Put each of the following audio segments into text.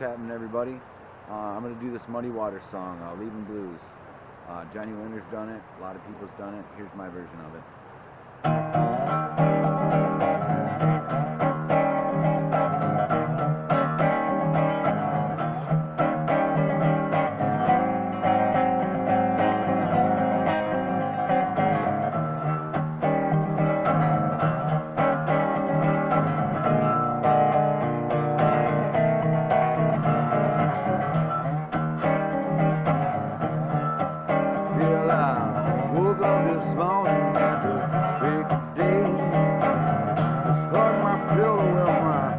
Happening, everybody? Uh, I'm gonna do this Muddy Waters song, uh, "Leaving Blues." Uh, Johnny Winter's done it. A lot of people's done it. Here's my version of it. This morning to break of day. My pillow where my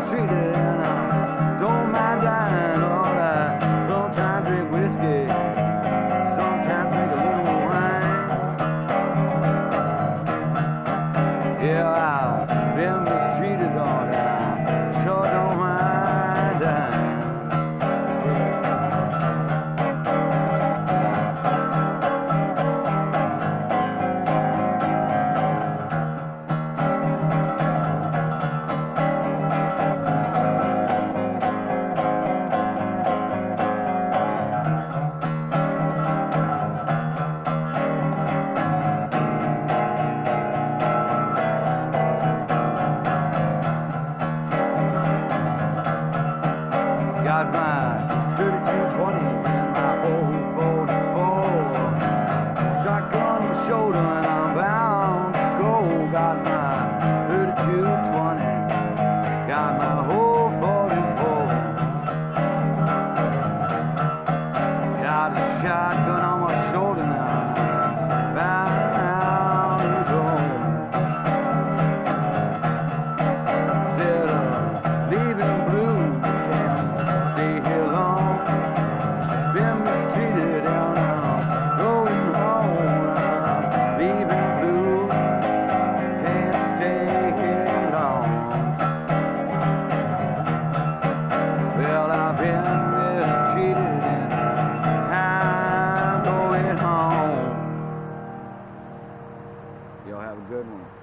mistreated and I got my whole 44. Got a shotgun. good one.